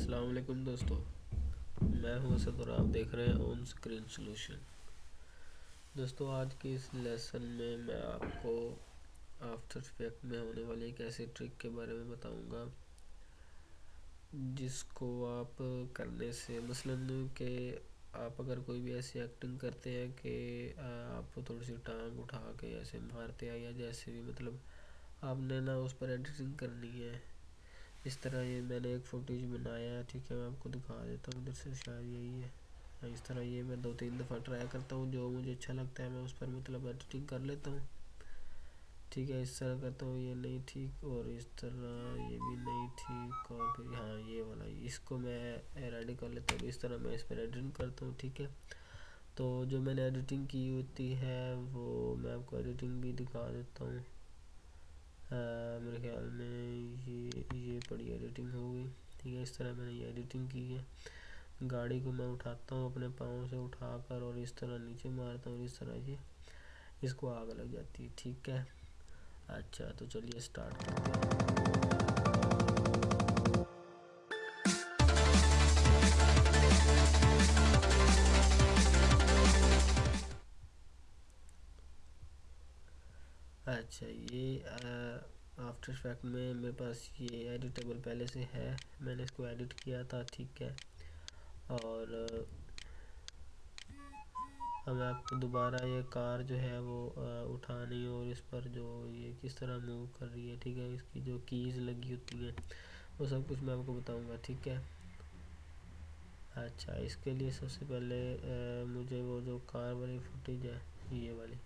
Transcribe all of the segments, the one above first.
السلام علیکم دوستو، میں ہوں اسد اور آپ دیکھ رہے ہیں اون سکرین سلوشن دوستو، آج کی اس لیسن میں میں آپ کو آفٹر افیکٹ میں ہونے والی ایک ایسی ٹرک کے بارے میں بتاؤں گا، جس کو آپ کرنے سے، مثلا کہ آپ اگر کوئی بھی ایسی ایکٹنگ کرتے ہیں کہ آپ تھوڑی سی ٹانگ اٹھا کے ایسے مارتے ہیں یا جیسے بھی مطلب آپ نے نا اس پر ایڈیٹنگ کرنی ہے۔ اس طرح یہ میں نے ایک فوٹیج بنایا ہے، ٹھیک ہے، میں آپ کو دکھا دیتا ہوں، ادھر سے شاید یہی ہے۔ اس طرح یہ میں دو تین دفعہ ٹرائی کرتا ہوں، جو مجھے اچھا لگتا ہے، میں اس پر مطلب ایڈیٹنگ کر لیتا ہوں۔ ٹھیک ہے، اس طرح کرتا ہوں، یہ نہیں ٹھیک، اور اس طرح یہ بھی نہیں ٹھیک، اور پھر ہاں یہ والا، اس کو میں ریڈی کر لیتا ہوں، اس طرح میں اس پر ایڈیٹنگ کرتا ہوں، ٹھیک ہے۔ تو جو میں نے ایڈیٹنگ کی ہوتی ہے، وہ میں آپ کو ایڈیٹنگ بھی دکھا دیتا ہوں۔ میرے خیال میں یہ یہ بڑی ایڈیٹنگ ہو گئی۔ ٹھیک ہے، اس طرح میں نے یہ ایڈیٹنگ کی ہے۔ گاڑی کو میں اٹھاتا ہوں، اپنے پاؤں سے اٹھا کر اور اس طرح نیچے مارتا ہوں، اس طرح یہ، اس کو آگ لگ جاتی ہے۔ ٹھیک ہے۔ اچھا تو چلیے اسٹارٹ کرتے ہیں۔ اچھا یہ آفٹر افیکٹ میں میرے پاس یہ ایڈیٹیبل پہلے سے ہے، میں نے اس کو ایڈٹ کیا تھا، ٹھیک ہے۔ اور، اب آپ کو دوبارہ یہ کار جو ہے وہ اٹھانی اور اس پر جو یہ کس طرح موو کر رہی ہے، ٹھیک ہے، اس کی جو کیز لگی ہوتی ہیں، وہ سب کچھ میں آپ کو بتاؤں گا، ٹھیک ہے۔ اچھا اس کے لیے سب سے پہلے مجھے وہ جو کار والی فوٹیج ہے، یہ والی۔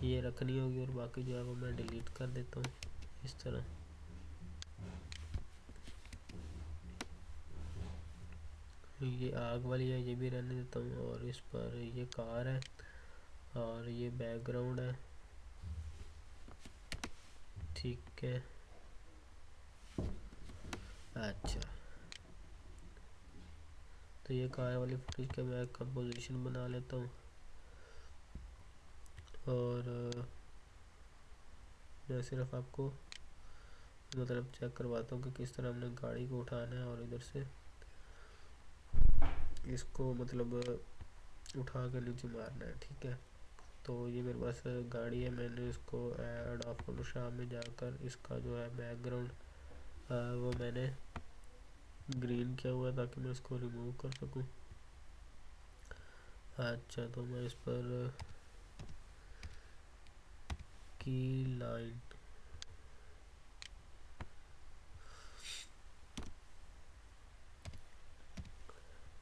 یہ رکھنی ہوگی اور باقی جو ہے وہ میں ڈیلیٹ کر دیتا ہوں اس طرح۔ یہ آگ والی ہے، یہ بھی رہنے دیتا ہوں اور اس پر یہ کار ہے اور یہ بیک گراؤنڈ ہے۔ ٹھیک ہے۔ اچھا۔ تو یہ کار والی فوٹیج کا میں کمپوزیشن بنا لیتا ہوں۔ اور میں صرف آپ کو مطلب چیک کرواتا ہوں کہ کس طرح ہم نے گاڑی کو اٹھانا ہے اور ادھر سے اس کو مطلب اٹھا کے نیچے مارنا ہے، ٹھیک ہے؟ تو یہ میرے پاس گاڑی ہے، میں نے اس کو ایڈ آف فوٹو شاپ میں جا کر اس کا جو ہے بیک گراؤنڈ وہ میں نے گرین کیا ہوا ہے تاکہ میں اس کو ریموو کر سکوں۔ اچھا تو میں اس پر کی لائن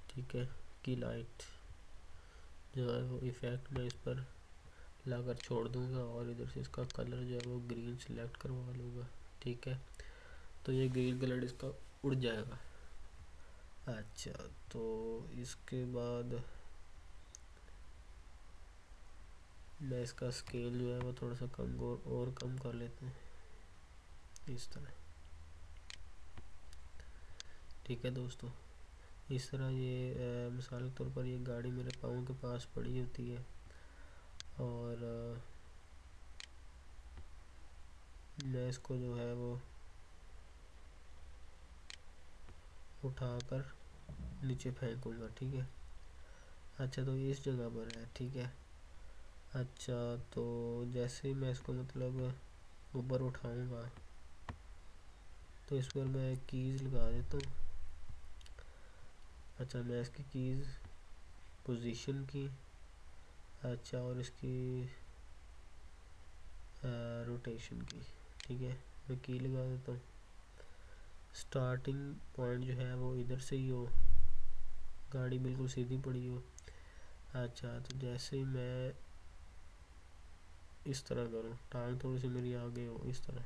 ٹھیک ہے، کی لائٹ۔ جو ہے وہ ایفیکٹ میں اس پر لا کر چھوڑ دوں گا اور ادھر سے اس کا کلر جو ہے وہ گرین سلیکٹ کروا لوں گا۔ ٹھیک ہے، تو یہ گرین کلر اس کا اڑ جائے گا۔ اچھا تو اس کے بعد میں اس کا سکیل جو ہے وہ تھوڑا سا کم اور کم کر لیتے ہیں۔ اس طرح۔ ٹھیک ہے دوستو۔ اس طرح یہ مثال کے طور پر یہ گاڑی میرے پاؤں کے پاس پڑی ہوتی ہے۔ اور میں اس کو جو ہے وہ اٹھا کر نیچے پھینکوں گا، ٹھیک ہے۔ اچھا تو اس جگہ پر ہے، ٹھیک ہے۔ اچھا تو جیسے ہی میں اس کو مطلب اوپر اٹھاؤں گا، تو اس پر میں کیز لگا دیتا ہوں۔ اچھا میں اس کی کیز پوزیشن کی اچھا اور اس کی روٹیشن کی، ٹھیک ہے، میں کی لگا دیتا ہوں۔ سٹارٹنگ پوائنٹ جو ہے وہ ادھر سے ہی ہو، گاڑی بالکل سیدھی پڑی ہو۔ اچھا تو جیسے ہی میں اس طرح کروں ٹانگ تھوڑی سی میری آگے ہو، اس طرح۔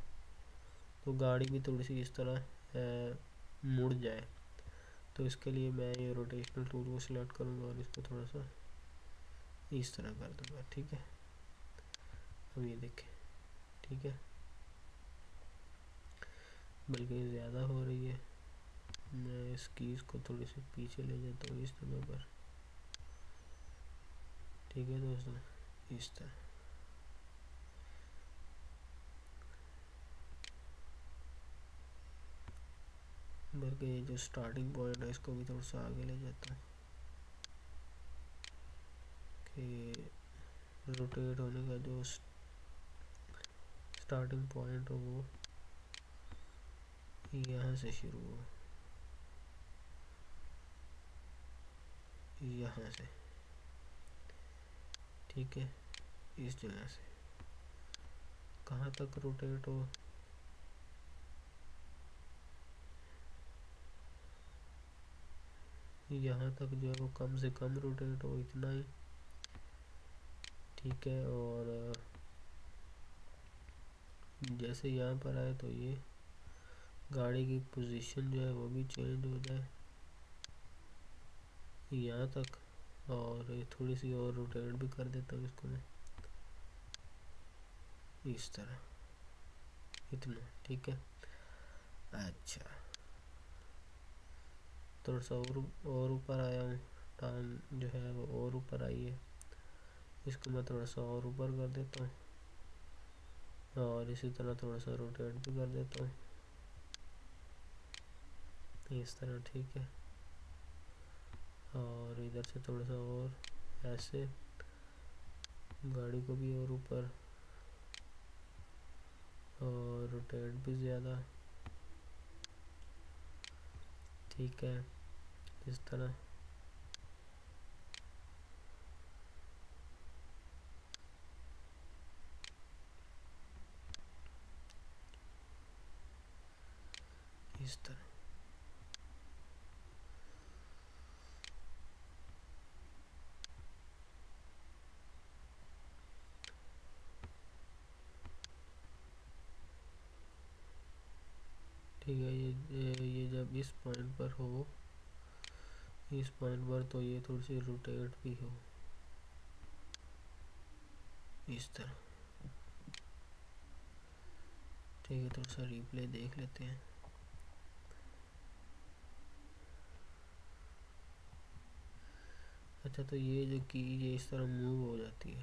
تو گاڑی بھی تھوڑی سی اس طرح مڑ جائے۔ تو اس کے لیے میں یہ روٹیشنل ٹول کو سلیکٹ کروں گا اور اس کو تھوڑا سا اس طرح کر دوں گا، ٹھیک ہے؟ اب یہ دیکھیں، ٹھیک ہے؟ بلکہ زیادہ ہو رہی ہے۔ میں اس کیز کو تھوڑی سی پیچھے لے جاتا ہوں اس جگہ پر۔ ٹھیک ہے دوستوں اس طرح۔ بلکہ یہ جو سٹارٹنگ پوائنٹ ہے، اس کو بھی تھوڑا سا آگے لے جاتا ہوں کہ روٹیٹ ہونے کا جو سٹارٹنگ پوائنٹ ہو، وہ یہاں سے شروع ہو۔ یہاں سے۔ ٹھیک ہے، اس جگہ سے۔ کہاں تک روٹیٹ ہو؟ یہاں تک جو ہے وہ کم سے کم روٹیٹ ہو، اتنا ہی۔ ٹھیک ہے، اور جیسے یہاں پر آئے تو یہ گاڑی کی پوزیشن جو ہے وہ بھی چینج ہو جائے۔ یہاں تک، اور تھوڑی سی اور روٹیٹ بھی کر دیتا ہوں اس کو میں۔ اس طرح، اتنا، ٹھیک ہے۔ اچھا۔ تھوڑا سا اور اوپر آیا ہوں۔ ٹانگ جو ہے وہ اور اوپر آئی ہے۔ اس کو میں تھوڑا سا اور اوپر کر دیتا ہوں۔ اور اسی طرح تھوڑا سا روٹیٹ بھی کر دیتا ہوں۔ اس طرح ٹھیک ہے۔ اور ادھر سے تھوڑا سا اور ایسے۔ گاڑی کو بھی اور اوپر۔ اور روٹیٹ بھی زیادہ۔ ٹھیک ہے۔ اس طرح۔ اس طرح۔ ٹھیک ہے یہ جب اس پوائنٹ پر ہو اس پوائنٹ پر تو یہ تھوڑی سی روٹیٹ بھی ہو۔ اس طرح۔ ٹھیک ہے، تھوڑا سا ریپلے دیکھ لیتے ہیں۔ اچھا تو یہ جو کی یہ اس طرح موو ہو جاتی ہے۔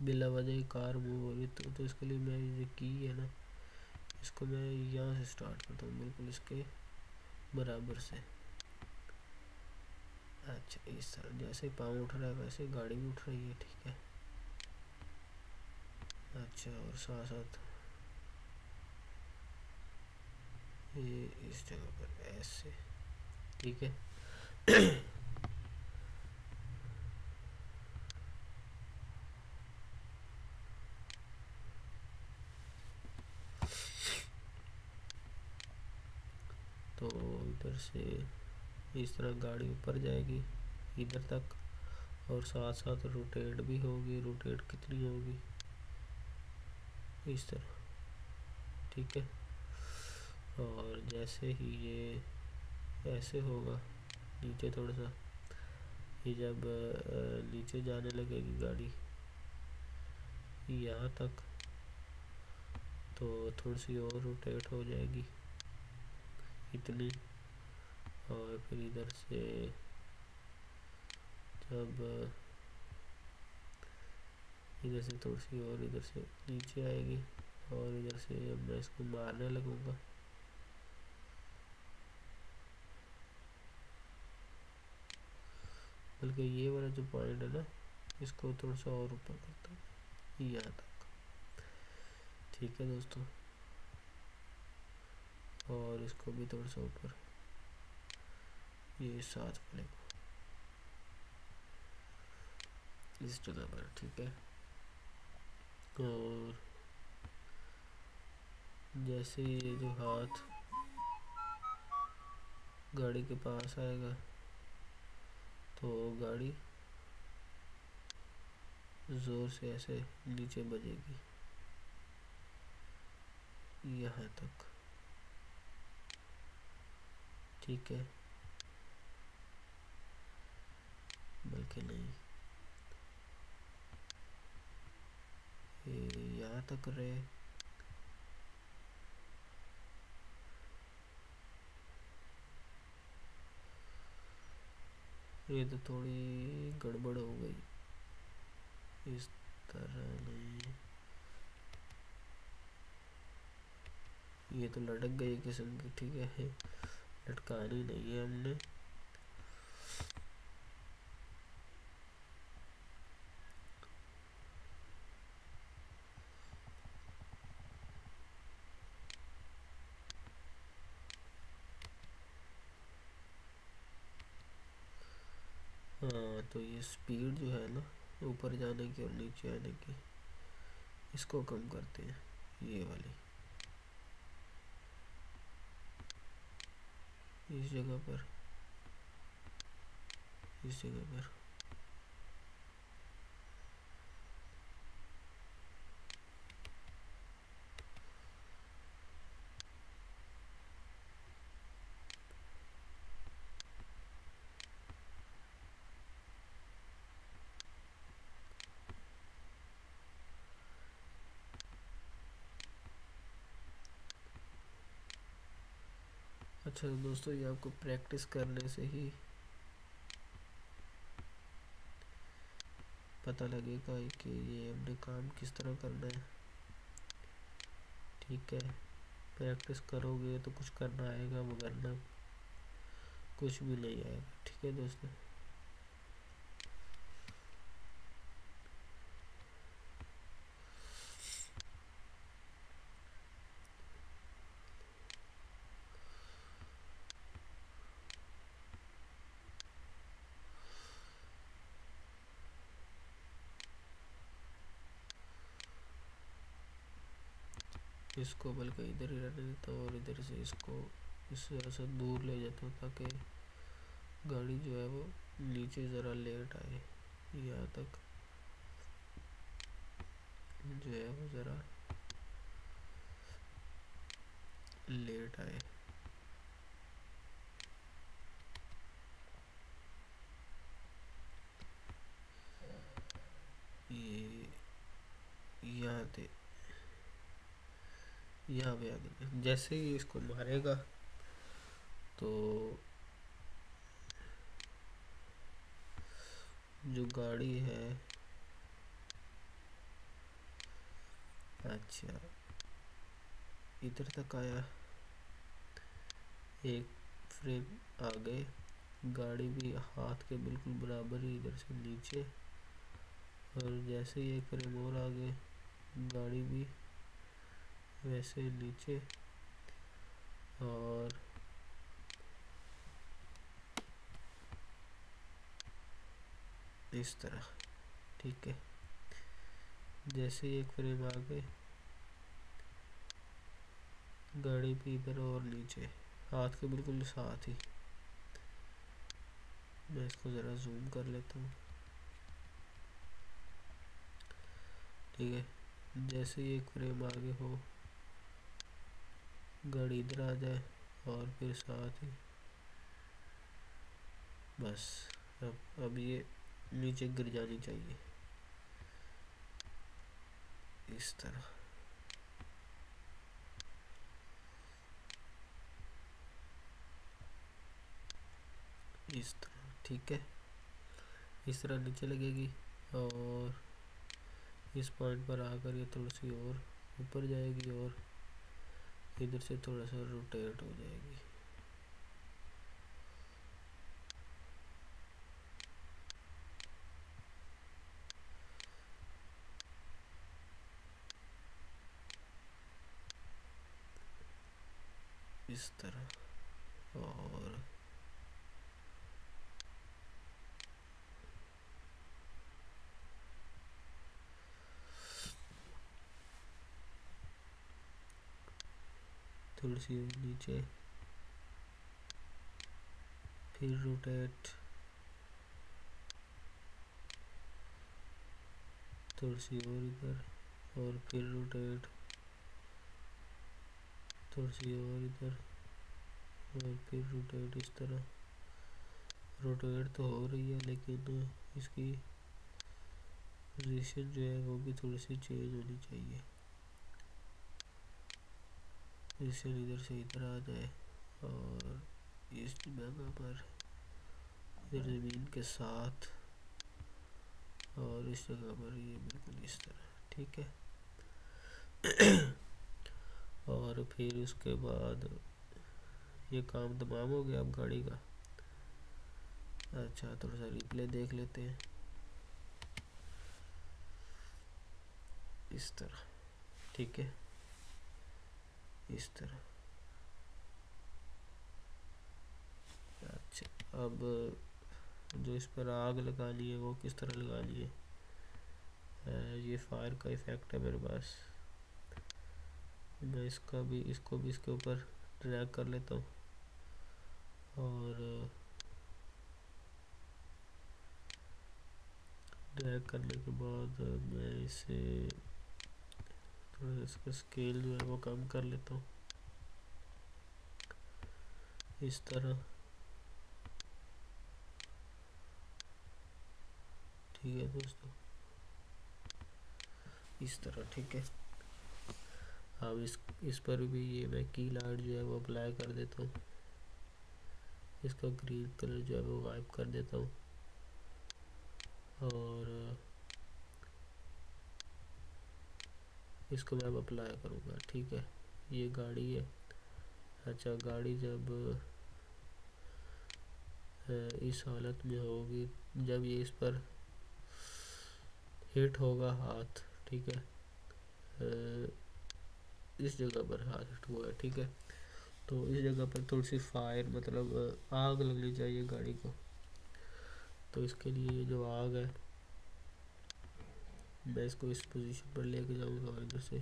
بلا وجہ کار موو ہو رہی تو اس کے لیے میں یہ کی ہے نا، اس کو میں یہاں سے سٹارٹ کرتا ہوں۔ بالکل اس کے برابر سے۔ اچھا اس طرح جیسے پاؤں اٹھ رہا ہے ویسے گاڑی بھی اٹھ رہی ہے، ٹھیک ہے۔ اچھا اور ساتھ ساتھ؟ یہ اس جگہ پر ایسے، ٹھیک ہے۔ تو ادھر سے اس طرح گاڑی اوپر جائے گی، ادھر تک، اور ساتھ ساتھ روٹیٹ بھی ہوگی، روٹیٹ کتنی ہوگی؟ اس طرح، ٹھیک ہے؟ اور جیسے ہی یہ ایسے ہوگا، نیچے تھوڑا سا، یہ جب نیچے جانے لگے گی گاڑی، یہاں تک، تو تھوڑی سی اور روٹیٹ ہو جائے گی، اتنی اور پھر ادھر سے جب ادھر سے تھوڑی سی اور ادھر سے نیچے آئے گی اور ادھر سے جب میں اس کو مارنے لگوں گا۔ بلکہ یہ والا جو پوائنٹ ہے نا، اس کو تھوڑا سا اور اوپر کرتا ہوں یہاں تک۔ ٹھیک ہے دوستوں اور اس کو بھی تھوڑا سا اوپر۔ یہ ساتھ والے اس جگہ پر، ٹھیک ہے۔ اور جیسے یہ جو ہاتھ گاڑی کے پاس آئے گا، تو گاڑی زور سے ایسے نیچے بجے گی۔ یہاں تک۔ ٹھیک ہے۔ بلکہ نہیں۔ یہاں تک رہے۔ یہ تو تھوڑی گڑبڑ ہو گئی۔ اس طرح نہیں۔ یہ تو لٹک گئی قسم کی، ٹھیک ہے۔ لٹکانی نہیں ہے ہم نے ہاں تو یہ سپیڈ جو ہے نا، اوپر جانے کی اور نیچے آنے کی، اس کو کم کرتے ہیں، یہ والی۔ اس جگہ پر، اس جگہ پر۔ اچھا دوستو، یہ آپ کو پریکٹس کرنے سے ہی پتہ لگے گا کہ یہ اپنے کام کس طرح کرنا ہے۔ ٹھیک ہے پریکٹس کرو گے تو کچھ کرنا آئے گا مگر نہ کچھ بھی نہیں آئے گا۔ ٹھیک ہے دوستو؟ کو بلکہ ادھر ہی رہنے دیتا ہوں اور ادھر سے اس کو اس طرح سے دور لے جاتا ہوں تاکہ گاڑی جو ہے وہ نیچے ذرا لیٹ آئے، یہاں تک جو ہے وہ ذرا لیٹ آئے۔ یہ یہاں تھے یہاں پہ آ جیسے ہی اس کو مارے گا تو جو گاڑی ہے۔ اچھا۔ ادھر تک آیا۔ ایک فریم آگے۔ گاڑی بھی ہاتھ کے بالکل برابر ہی ادھر سے نیچے۔ اور جیسے ہی ایک فریم اور آگے، گاڑی بھی ویسے نیچے اور اس طرح، ٹھیک ہے۔ جیسے ایک فریم آگے گاڑی بھی ادھر اور نیچے ہاتھ کے بالکل ساتھ ہی۔ میں اس کو ذرا زوم کر لیتا ہوں۔ ٹھیک ہے۔ جیسے ایک فریم آگے ہو۔ گاڑی ادھر آ جائے اور پھر ساتھ ہی۔ بس، اب اب یہ نیچے گر جانی چاہیے۔ اس طرح۔ اس طرح، ٹھیک ہے۔ اس طرح نیچے لگے گی اور اس پوائنٹ پر آ کر یہ تھوڑی سی اور اوپر جائے گی اور ادھر سے تھوڑا سا روٹیٹ ہو جائے گی۔ اس طرح اور تھوڑی سی نیچے پھر روٹیٹ تھوڑی سی اور ادھر اور پھر روٹیٹ تھوڑی سی اور ادھر اور پھر روٹیٹ اس طرح روٹیٹ تو ہو رہی ہے لیکن اس کی پوزیشن جو ہے وہ بھی تھوڑی سی چینج ہونی چاہیے جس سے ادھر سے ادھر آ جائے اور اس جگہ پر، ادھر زمین کے ساتھ اور اس جگہ پر، یہ بالکل اس طرح، ٹھیک ہے؟ اور پھر اس کے بعد یہ کام تمام ہو گیا اب گاڑی کا؟ اچھا تھوڑا سا ریپلے دیکھ لیتے ہیں۔ اس طرح، ٹھیک ہے؟ اس طرح اچھا اب جو اس پر آگ لگانی ہے، وہ کس طرح لگانی ہے؟ یہ فائر کا ایفیکٹ ہے میرے پاس۔ میں اس کا بھی، اس کو بھی اس کے اوپر ڈریک کر لیتا ہوں۔ اور ڈریک کرنے کے بعد میں اسے تھوڑا اس کا سکیل جو ہے وہ کم کر لیتا ہوں۔ اس طرح۔ ٹھیک ہے دوستو۔ اس طرح، ٹھیک ہے۔ اب اس اس پر بھی یہ میں کی لائٹ جو ہے وہ اپلائی کر دیتا ہوں۔ اس کا گرین کلر جو ہے وہ غائب کر دیتا ہوں۔ اور اس کو میں اب اپلائی کروں گا، ٹھیک ہے؟ یہ گاڑی ہے۔ اچھا گاڑی جب اس حالت میں ہوگی، جب یہ اس پر ہٹ ہوگا ہاتھ، ٹھیک ہے؟ اس جگہ پر ہاتھ ہٹ ہوا ہے، ٹھیک ہے؟ تو اس جگہ پر تھوڑی سی فائر مطلب آگ لگنی چاہیے گاڑی کو۔ تو اس کے لیے یہ جو آگ ہے میں اس کو اس پوزیشن پر لے کے جاؤں گا ادھر سے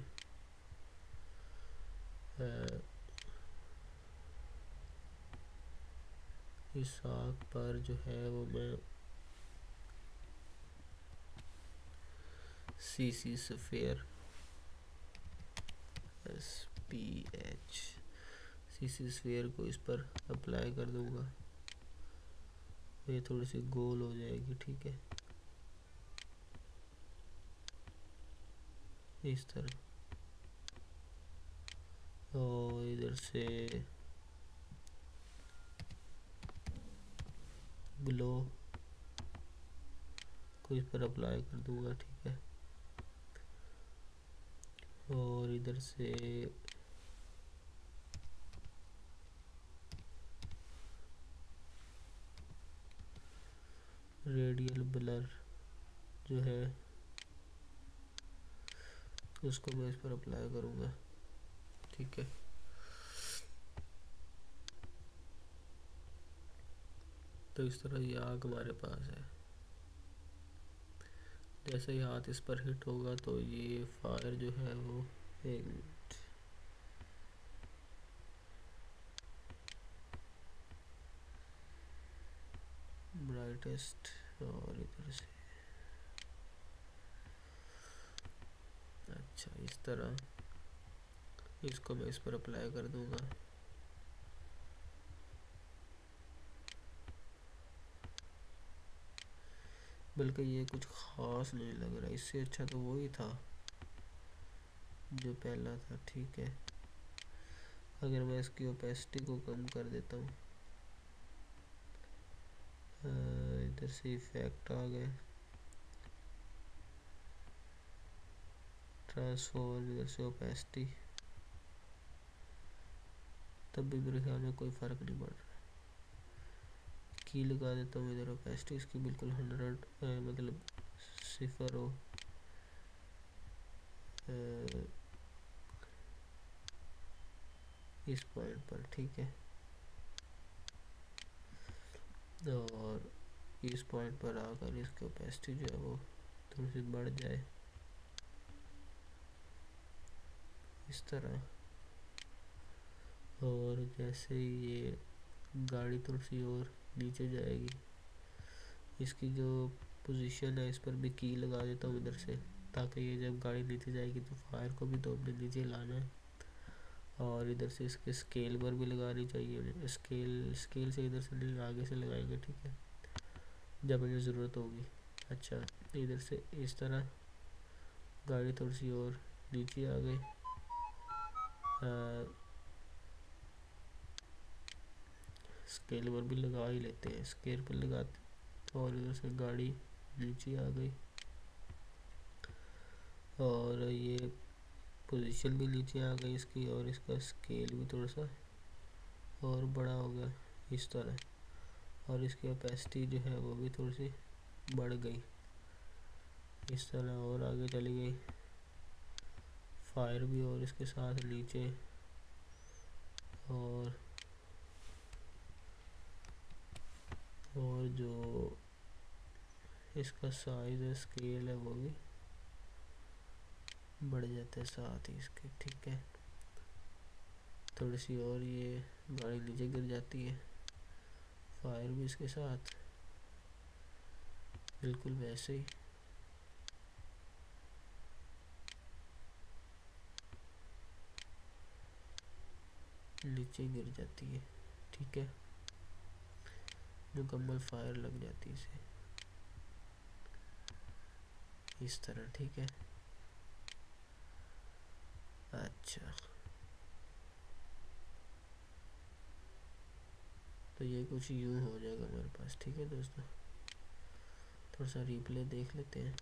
اس آگ پر جو ہے وہ میں سی سی سفیر ایس پی ایچ سی سی سفیر کو اس پر اپلائی کر دوں گا۔ یہ تھوڑی سی گول ہو جائے گی، ٹھیک ہے۔ اس طرح اور ادھر سے گلو کو اس پر اپلائی کر دوں گا ٹھیک ہے اور ادھر سے ریڈیل بلر جو ہے اس کو میں اس پر اپلائی کروں گا۔ ٹھیک ہے۔ تو اس طرح یہ آگ ہمارے پاس ہے۔ جیسے ہی ہاتھ اس پر ہٹ ہوگا تو یہ فائر جو ہے وہ ایک منٹ برائٹسٹ اور ادھر سے۔ اچھا اس طرح۔ اس کو میں اس پر اپلائی کر دوں گا۔ بلکہ یہ کچھ خاص نہیں لگ رہا، اس سے اچھا تو وہی تھا جو پہلا تھا، ٹھیک ہے۔ اگر میں اس کی اوپیسٹی کو کم کر دیتا ہوں۔ ادھر سے ایفیکٹ آ گئے۔ ٹرانسفارم ادھر سے اوپیسٹی تب بھی میرے خیال میں کوئی فرق نہیں پڑ رہا کی لگا دیتا ہوں ادھر اوپیسٹی اس کی بالکل ہنڈریڈ مطلب صفر ہو اس پوائنٹ پر ٹھیک ہے اور اس پوائنٹ پر آ کر اس کی اوپیسٹی جو ہے وہ تھوڑی سی بڑھ جائے اس طرح۔ اور جیسے یہ گاڑی تھوڑی سی اور نیچے جائے گی، اس کی جو پوزیشن ہے، اس پر بھی کی لگا دیتا ہوں ادھر سے، تاکہ یہ جب گاڑی نیچے جائے گی تو فائر کو بھی تو اپنے نیچے لانا ہے۔ اور ادھر سے اس کے سکیل پر بھی لگانی چاہیے۔ سکیل سکیل سے ادھر سے نہیں، آگے سے لگائیں گے، ٹھیک ہے۔ جب مجھے ضرورت ہوگی۔ اچھا ادھر سے اس طرح گاڑی تھوڑی سی اور نیچے آ گئی سکیل پر بھی لگا ہی لیتے ہیں۔ سکیل پر لگاتے اور ادھر سے گاڑی نیچے آ گئی۔ اور یہ پوزیشن بھی نیچے آ گئی اس کی اور اس کا اسکیل بھی تھوڑا سا اور بڑا ہو گیا اس طرح۔ اور اس کی اپیسٹی جو ہے وہ بھی تھوڑی سی بڑھ گئی۔ اس طرح اور آگے چلی گئی۔ فائر بھی اور اس کے ساتھ نیچے اور اور جو اس کا سائز ہے اسکیل ہے، وہ بھی بڑھ جاتا ہے ساتھ ہی اس کے، ٹھیک ہے؟ تھوڑی سی اور یہ گاڑی نیچے گر جاتی ہے۔ فائر بھی اس کے ساتھ۔ بالکل ویسے ہی۔ نیچے گر جاتی ہے، ٹھیک ہے؟ مکمل فائر لگ جاتی اسے۔ اس طرح، ٹھیک ہے؟ اچھا۔ تو یہ کچھ یوں ہو جائے گا ہمارے پاس، ٹھیک ہے دوستو؟ تھوڑا سا ریپلے دیکھ لیتے ہیں۔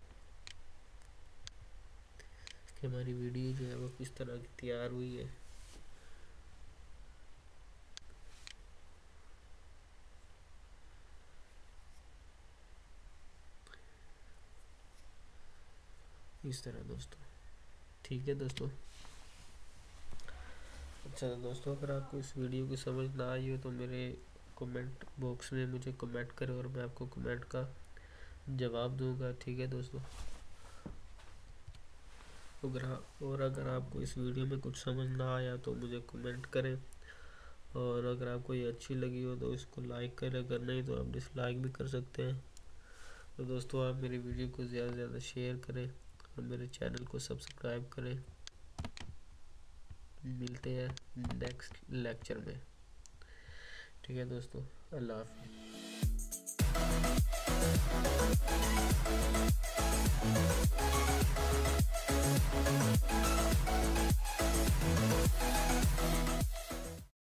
کہ ہماری ویڈیو جو ہے وہ کس طرح کی تیار ہوئی ہے۔ اس طرح دوستو۔ ٹھیک ہے دوستو۔ اچھا دوستو، اگر آپ کو اس ویڈیو کی سمجھ نہ آئی ہو تو میرے کومنٹ باکس میں مجھے کومنٹ کرے اور میں آپ کو کومنٹ کا جواب دوں گا۔ ٹھیک ہے دوستو۔ ہاں، اور اگر آپ کو اس ویڈیو میں کچھ سمجھ نہ آیا تو مجھے کومنٹ کریں۔ اور اگر آپ کو یہ اچھی لگی ہو تو اس کو لائک کریں۔ اگر نہیں تو آپ ڈس لائک بھی کر سکتے ہیں۔ تو دوستو، آپ میری ویڈیو کو زیادہ زیادہ شیئر کریں۔ اور میرے چینل کو سبسکرائب کریں۔ ملتے ہیں نیکسٹ لیکچر میں۔ ٹھیک ہے دوستو، اللہ حافظ۔